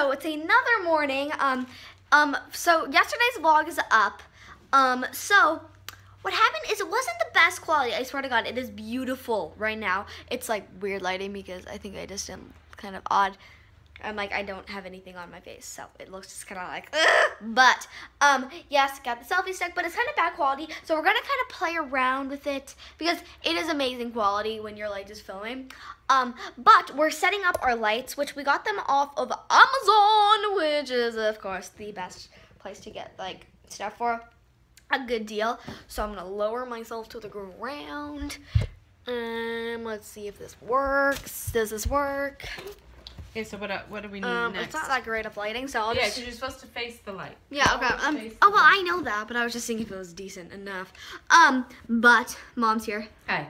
so it's another morning. Um, um, so yesterday's vlog is up. Um, so what happened is it wasn't the best quality. I swear to God, it is beautiful right now. It's like weird lighting because I think I just am kind of odd. I'm like, I don't have anything on my face, so it looks just kind of like, Ugh! but, um, yes, got the selfie stick, but it's kind of bad quality, so we're gonna kind of play around with it, because it is amazing quality when you're, like, just filming, um, but we're setting up our lights, which we got them off of Amazon, which is, of course, the best place to get, like, stuff for. A good deal, so I'm gonna lower myself to the ground, um, let's see if this works, does this work? Okay, so what, uh, what do we need Um, next? it's not that great of lighting, so I'll yeah, just. because you're supposed to face the light. Yeah, okay. Um, oh well, light. I know that, but I was just thinking if it was decent enough. Um, but mom's here. Hi.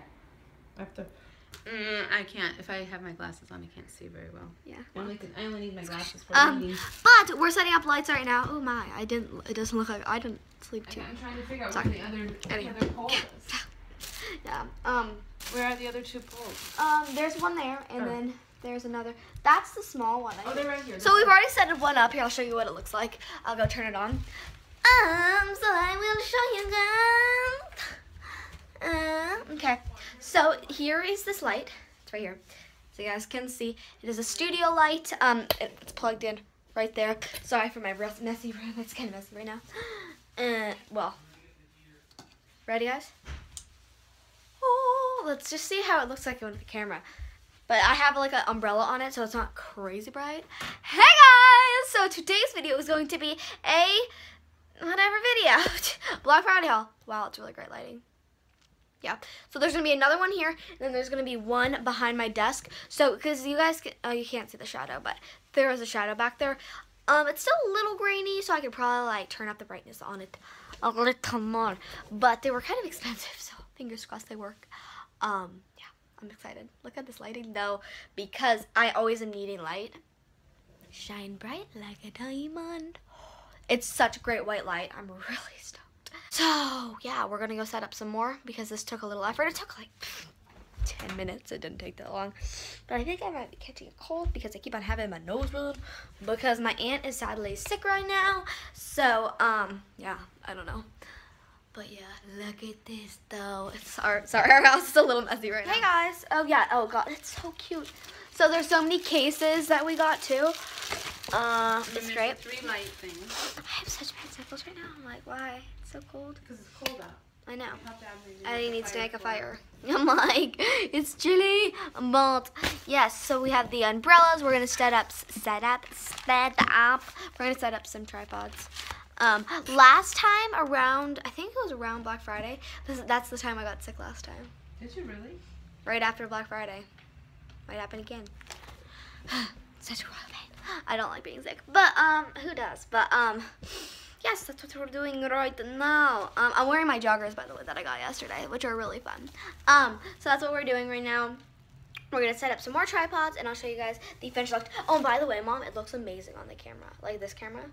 I have to. Mm, I can't. If I have my glasses on, I can't see very well. Yeah. I only, can, I only need my glasses for Um, reading. but we're setting up lights right now. Oh my, I didn't. It doesn't look like I didn't sleep Okay, too. I'm trying to figure out Sorry. where the other, Anyway. the other pole is. Yeah. Um. Where are the other two poles? Um. There's one there, and Oh. then there's another. That's the small one. I Oh, think. they're right here. So we've already set one up. Here, I'll show you what it looks like. I'll go turn it on. Um, so I will show you guys. Uh, okay, so here is this light. It's right here. So you guys can see it is a studio light. Um, it's plugged in right there. Sorry for my rough, messy room. It's kind of messy right now. Uh, well, ready guys? Oh, let's just see how it looks like on the camera. But I have like an umbrella on it, so it's not crazy bright. Hey guys! So today's video is going to be a whatever video. Black Friday haul. Wow, it's really great lighting. Yeah. So there's gonna be another one here, and then there's gonna be one behind my desk. So because you guys, can, oh, you can't see the shadow, but there is a shadow back there. Um, it's still a little grainy, so I could probably like turn up the brightness on it a little more. But they were kind of expensive, so fingers crossed they work. Um, yeah. I'm excited. Look at this lighting though, because I always am needing light. Shine bright like a diamond. It's such a great white light. I'm really stoked. So yeah, we're gonna go set up some more because this took a little effort. It took like 10 minutes. It didn't take that long. But I think I might be catching a cold because I keep on having my nose blood because my aunt is sadly sick right now. So, um, yeah, I don't know. But yeah, look at this though. It's our, sorry, our house is a little messy right now. Hey guys. Oh yeah. Oh god, it's so cute. So there's so many cases that we got too. Uh, it's great. the three light things. I have such bad sniffles right now. I'm like, why? It's so cold. Because it's cold out. I know. You have to have maybe Eddie needs to make a fire. I'm like, it's chilly, but yes. So we have the umbrellas. We're gonna set up, set up, set up. We're gonna set up some tripods. Um, last time around, I think it was around Black Friday. That's the time I got sick last time. Did you really? Right after Black Friday. Might happen again. Such a pain. I don't like being sick, but um, who does? But um, yes, that's what we're doing right now. Um, I'm wearing my joggers, by the way, that I got yesterday, which are really fun. Um, so that's what we're doing right now. We're gonna set up some more tripods, and I'll show you guys the finished look. Oh, and by the way, mom, it looks amazing on the camera, like this camera,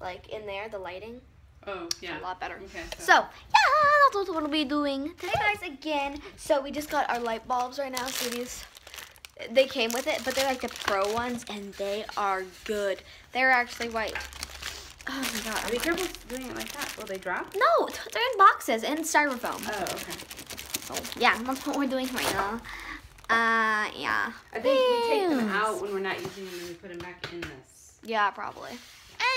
like in there, the lighting Oh, yeah. a lot better. Okay. So, yeah, that's what we'll be doing today, guys. Again, so we just got our light bulbs right now. So these, they came with it, but they're like the pro ones, and they are good. They're actually white. Oh my god. Are Be careful doing it like that. Will they drop? No, they're in boxes and styrofoam. Oh, okay. So yeah, that's what we're doing right now. Uh, yeah. I think we take them out when we're not using them and we put them back in this. Yeah, probably.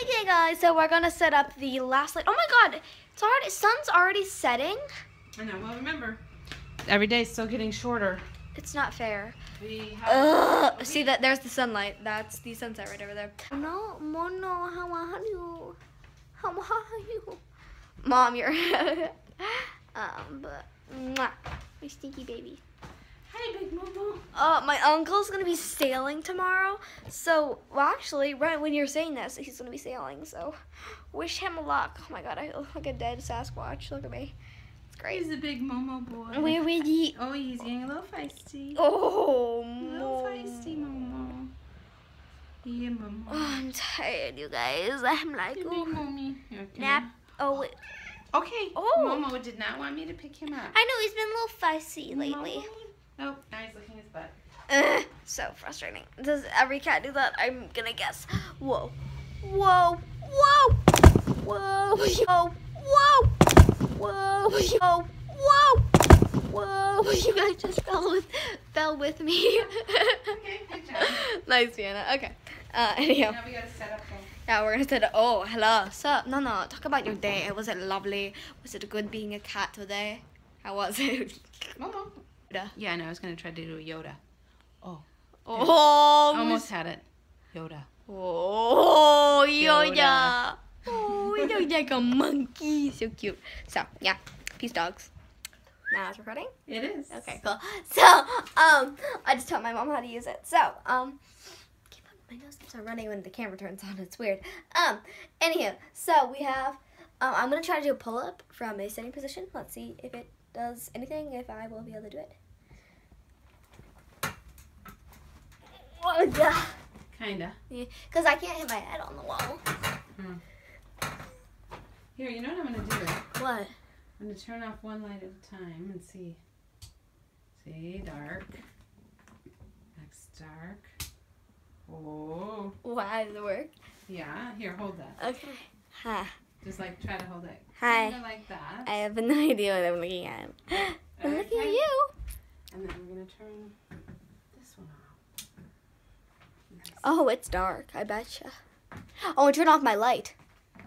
Okay, guys. So we're gonna set up the last light. Oh my god, it's already sun's already setting. I know. Well, remember, every day is still getting shorter. It's not fair. We have. Ugh. See that? There's the sunlight. That's the sunset right over there. No, Momo, how are you? How are you? Mom, you're. um, but mwah, my stinky baby. Hi, Big Momo. Uh, my uncle's gonna be sailing tomorrow. So, well, actually, right when you're saying this, he's gonna be sailing. So, wish him luck. Oh my God, I look like a dead Sasquatch. Look at me. It's great. He's a big Momo boy. We're ready. Oh, he's getting a little feisty. Oh, A little feisty Momo. Yeah, Momo. Oh, I'm tired, you guys. I'm like, Hey, big mommy. Okay. nap. Oh, wait. Okay. Oh. Momo did not want me to pick him up. I know he's been a little fussy lately. Momo? Nope. Now he's licking his butt. Ugh, so frustrating. Does every cat do that? I'm gonna guess. Whoa. Whoa. Whoa. Whoa. Whoa. Whoa. Whoa. Whoa. Whoa. Whoa. You guys just fell with fell with me. Okay, good job. nice, Vienna. Okay. Uh, anyhow. Now we gotta set up the. Yeah, we're gonna say, oh, hello. So, no, no, talk about your day. Was it lovely? Was it good being a cat today? How was it? Momo. Yoda. Yeah, no, I was gonna try to do a Yoda. Oh, Oh, almost had it. Yoda. Oh, Yoda. Yoda. Oh, Yoda like a monkey. So cute. So, yeah. Peace, dogs. Now it's recording? It is. Okay, cool. So, um, I just taught my mom how to use it. So, um, keep on, my nose keeps on running when the camera turns on. It's weird. Um, anywho, so we have, um, I'm gonna try to do a pull up from a sitting position. Let's see if it does anything. If I will be able to do it. Oh, yeah. Kinda. Yeah, Because I can't hit my head on the wall. Hmm. Here, you know what I'm gonna do? What? I'm gonna turn off one light at a time and see. See, dark. Next dark. Oh, Why does it work? yeah. Here, hold that. Okay. Hi. Just like try to hold it. Hi. Kinda like that. I have no idea what I'm looking at. I'm looking at you. And then we're gonna turn this one off. Nice. Oh, it's dark. I betcha. Oh, and turn off my light.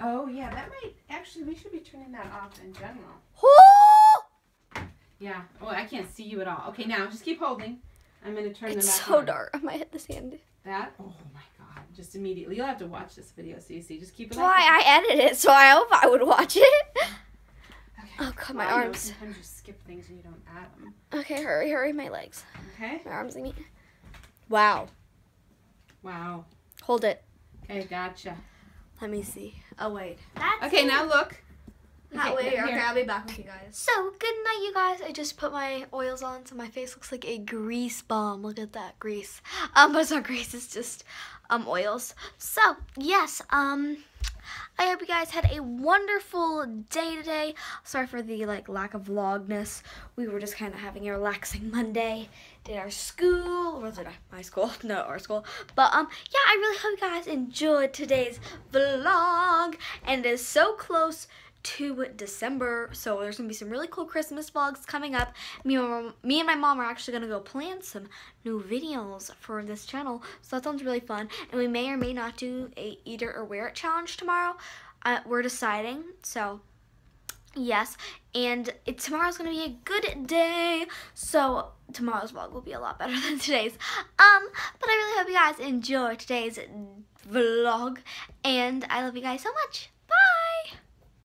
Oh yeah, that might actually we should be turning that off in general. Whoo! Yeah. Oh, I can't see you at all. Okay, now just keep holding. I'm gonna turn them It's back so on. dark. I might hit the sand. That. Oh my god! Just immediately. You'll have to watch this video so you see. Just keep it. Why? I edited it, so I hope I would watch it. Okay. Oh, God, my Well, arms. Sometimes you skip things and you don't add them. Okay, hurry, hurry, my legs. Okay. My arms. I mean. Wow. Wow. Hold it. Okay, gotcha. Let me see. Oh wait. That's Okay, now look. Not Okay, wait, here. okay, I'll be back with you guys. So, good night, you guys. I just put my oils on, so my face looks like a grease bomb. Look at that grease. Um, but it's not grease, it's just um oils. So, yes, um, I hope you guys had a wonderful day today. Sorry for the like lack of vlogness. We were just kind of having a relaxing Monday. Did our school, was it my school? No, our school. But um, yeah, I really hope you guys enjoyed today's vlog. And it is so close to December, so there's gonna be some really cool Christmas vlogs coming up. Me and, my mom, me and my mom are actually gonna go plan some new videos for this channel, so that sounds really fun. And we may or may not do a it or wear it challenge tomorrow. Uh, we're deciding, so yes. And it, tomorrow's gonna be a good day, so tomorrow's vlog will be a lot better than today's. Um, but I really hope you guys enjoy today's vlog, and I love you guys so much.